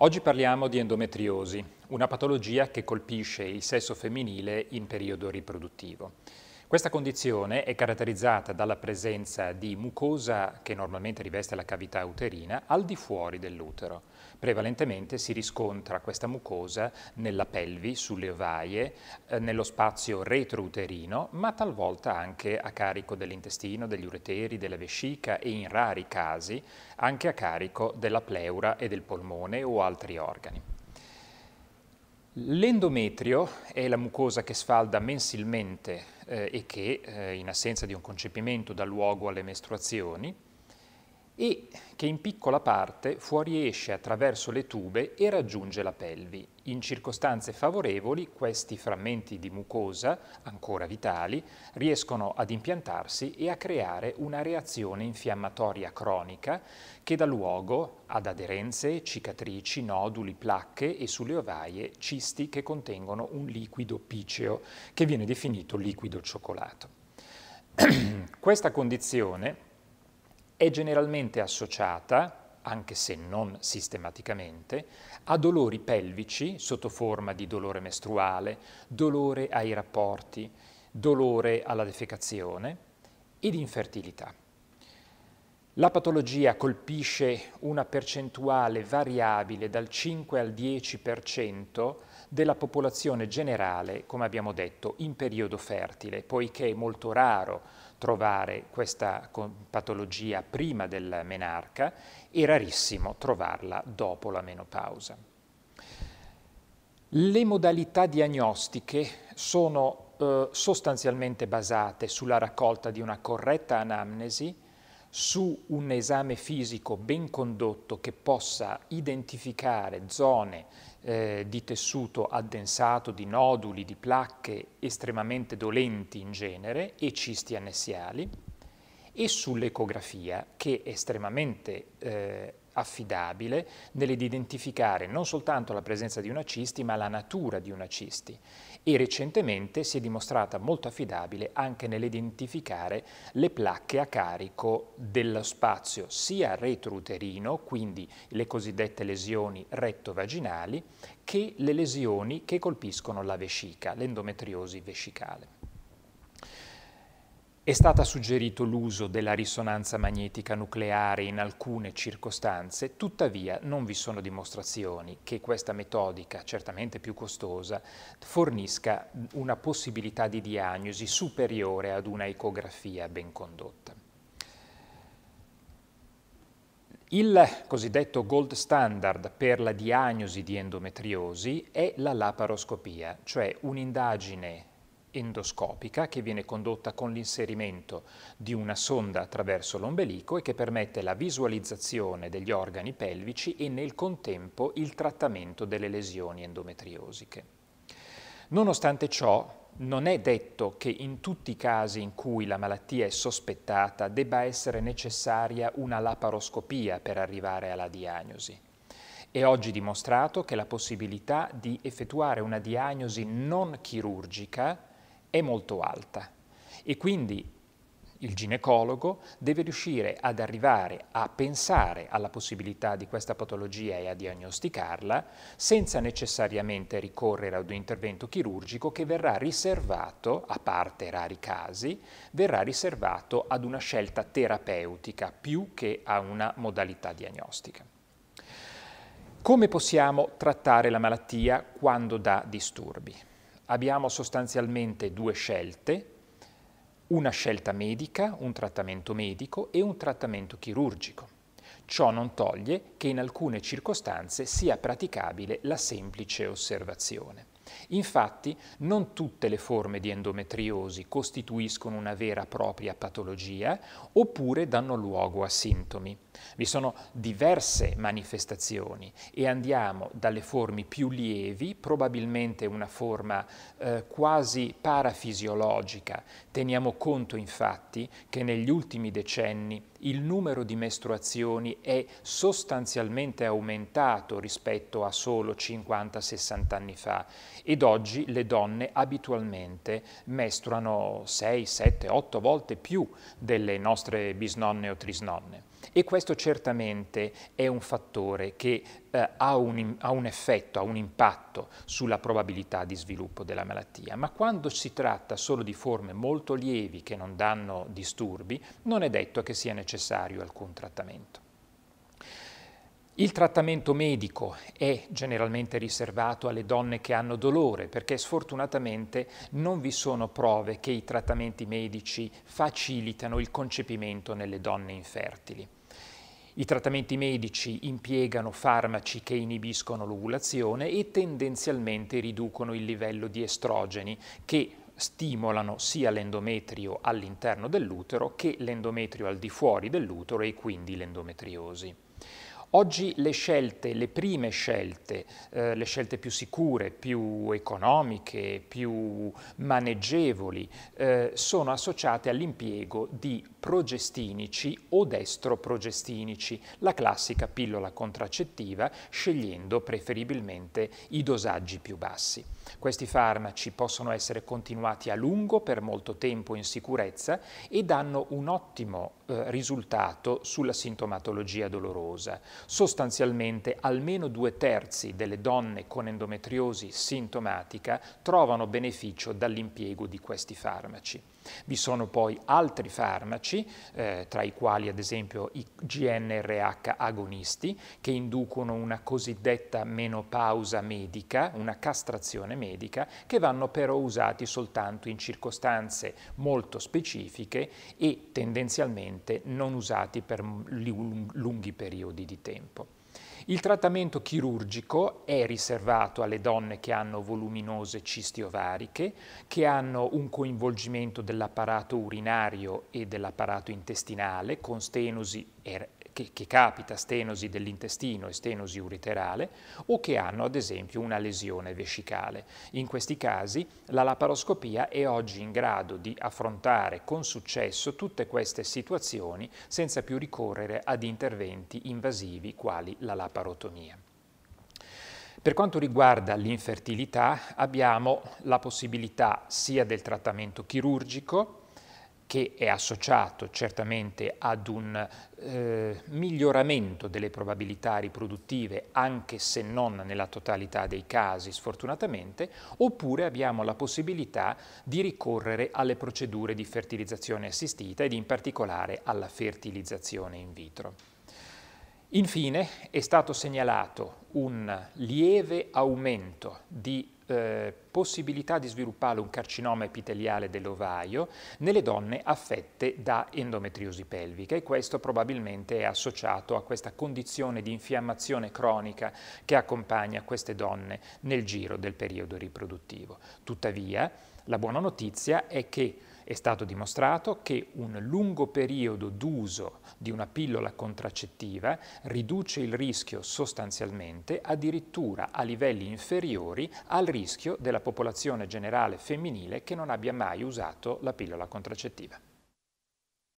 Oggi parliamo di endometriosi, una patologia che colpisce il sesso femminile in periodo riproduttivo. Questa condizione è caratterizzata dalla presenza di mucosa che normalmente riveste la cavità uterina al di fuori dell'utero. Prevalentemente si riscontra questa mucosa nella pelvi, sulle ovaie, eh, nello spazio retrouterino, ma talvolta anche a carico dell'intestino, degli ureteri, della vescica e in rari casi anche a carico della pleura e del polmone o altri organi. L'endometrio è la mucosa che sfalda mensilmente eh, e che, eh, in assenza di un concepimento, dà luogo alle mestruazioni e che in piccola parte fuoriesce attraverso le tube e raggiunge la pelvi. In circostanze favorevoli questi frammenti di mucosa, ancora vitali, riescono ad impiantarsi e a creare una reazione infiammatoria cronica che dà luogo ad aderenze, cicatrici, noduli, placche e sulle ovaie cisti che contengono un liquido piceo che viene definito liquido cioccolato. Questa condizione è generalmente associata, anche se non sistematicamente, a dolori pelvici sotto forma di dolore mestruale, dolore ai rapporti, dolore alla defecazione ed infertilità. La patologia colpisce una percentuale variabile dal 5 al 10% della popolazione generale, come abbiamo detto, in periodo fertile, poiché è molto raro trovare questa patologia prima del menarca e rarissimo trovarla dopo la menopausa. Le modalità diagnostiche sono eh, sostanzialmente basate sulla raccolta di una corretta anamnesi, su un esame fisico ben condotto che possa identificare zone eh, di tessuto addensato, di noduli, di placche estremamente dolenti in genere e cisti annessiali e sull'ecografia che è estremamente eh, affidabile nell'identificare non soltanto la presenza di una cisti, ma la natura di una cisti e recentemente si è dimostrata molto affidabile anche nell'identificare le placche a carico dello spazio sia retrouterino, quindi le cosiddette lesioni rettovaginali, che le lesioni che colpiscono la vescica, l'endometriosi vescicale. È stato suggerito l'uso della risonanza magnetica nucleare in alcune circostanze, tuttavia non vi sono dimostrazioni che questa metodica, certamente più costosa, fornisca una possibilità di diagnosi superiore ad una ecografia ben condotta. Il cosiddetto gold standard per la diagnosi di endometriosi è la laparoscopia, cioè un'indagine endoscopica che viene condotta con l'inserimento di una sonda attraverso l'ombelico e che permette la visualizzazione degli organi pelvici e nel contempo il trattamento delle lesioni endometriosiche. Nonostante ciò, non è detto che in tutti i casi in cui la malattia è sospettata debba essere necessaria una laparoscopia per arrivare alla diagnosi. È oggi dimostrato che la possibilità di effettuare una diagnosi non chirurgica è molto alta e quindi il ginecologo deve riuscire ad arrivare a pensare alla possibilità di questa patologia e a diagnosticarla senza necessariamente ricorrere ad un intervento chirurgico che verrà riservato, a parte rari casi, verrà riservato ad una scelta terapeutica più che a una modalità diagnostica. Come possiamo trattare la malattia quando dà disturbi? Abbiamo sostanzialmente due scelte, una scelta medica, un trattamento medico e un trattamento chirurgico. Ciò non toglie che in alcune circostanze sia praticabile la semplice osservazione. Infatti non tutte le forme di endometriosi costituiscono una vera e propria patologia oppure danno luogo a sintomi. Vi sono diverse manifestazioni e andiamo dalle forme più lievi, probabilmente una forma eh, quasi parafisiologica. Teniamo conto infatti che negli ultimi decenni il numero di mestruazioni è sostanzialmente aumentato rispetto a solo 50-60 anni fa ed oggi le donne abitualmente mestruano 6, 7, 8 volte più delle nostre bisnonne o trisnonne E questo certamente è un fattore che eh, ha, un, ha, un, effetto, ha un impatto sulla probabilità di sviluppo della malattia, ma quando si tratta solo di forme molto lievi che non danno disturbi, non è detto che sia necessario alcun trattamento. Il trattamento medico è generalmente riservato alle donne che hanno dolore perché sfortunatamente non vi sono prove che i trattamenti medici facilitano il concepimento nelle donne infertili. I trattamenti medici impiegano farmaci che inibiscono l'ovulazione e tendenzialmente riducono il livello di estrogeni che stimolano sia l'endometrio all'interno dell'utero che l'endometrio al di fuori dell'utero e quindi l'endometriosi. Oggi le scelte, le prime scelte, eh, le scelte più sicure, più economiche, più maneggevoli, eh, sono associate all'impiego di progestinici o destroprogestinici, la classica pillola contraccettiva, scegliendo preferibilmente i dosaggi più bassi. Questi farmaci possono essere continuati a lungo per molto tempo in sicurezza e danno un ottimo eh, risultato sulla sintomatologia dolorosa. Sostanzialmente almeno due terzi delle donne con endometriosi sintomatica trovano beneficio dall'impiego di questi farmaci. Vi sono poi altri farmaci, eh, tra i quali ad esempio i GNRH agonisti, che inducono una cosiddetta menopausa medica, una castrazione medica, che vanno però usati soltanto in circostanze molto specifiche e tendenzialmente non usati per lunghi periodi di tempo. Il trattamento chirurgico è riservato alle donne che hanno voluminose cisti ovariche, che hanno un coinvolgimento dell'apparato urinario e dell'apparato intestinale con stenosi e che, che capita stenosi dell'intestino e stenosi uriterale o che hanno ad esempio una lesione vescicale. In questi casi la laparoscopia è oggi in grado di affrontare con successo tutte queste situazioni senza più ricorrere ad interventi invasivi quali la laparotomia. Per quanto riguarda l'infertilità abbiamo la possibilità sia del trattamento chirurgico, che è associato certamente ad un eh, miglioramento delle probabilità riproduttive, anche se non nella totalità dei casi, sfortunatamente, oppure abbiamo la possibilità di ricorrere alle procedure di fertilizzazione assistita ed in particolare alla fertilizzazione in vitro. Infine è stato segnalato un lieve aumento di eh, possibilità di sviluppare un carcinoma epiteliale dell'ovaio nelle donne affette da endometriosi pelvica e questo probabilmente è associato a questa condizione di infiammazione cronica che accompagna queste donne nel giro del periodo riproduttivo. Tuttavia, la buona notizia è che è stato dimostrato che un lungo periodo d'uso di una pillola contraccettiva riduce il rischio sostanzialmente addirittura a livelli inferiori al rischio della popolazione generale femminile che non abbia mai usato la pillola contraccettiva.